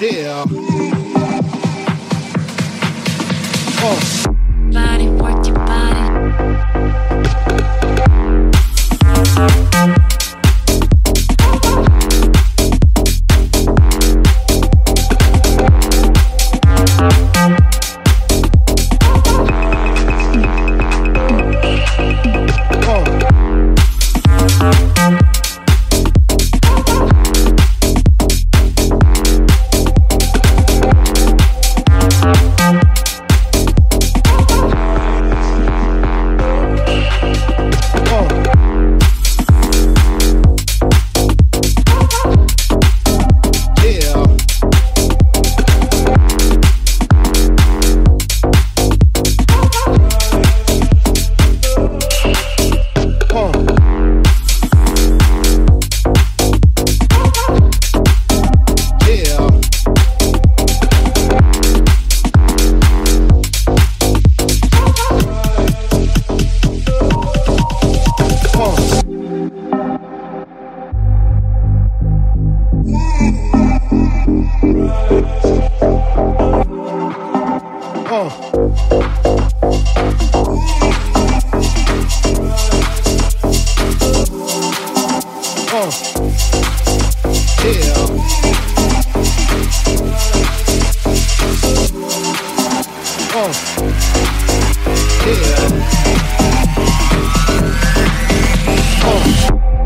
Yeah. Oh. oh. oh. oh.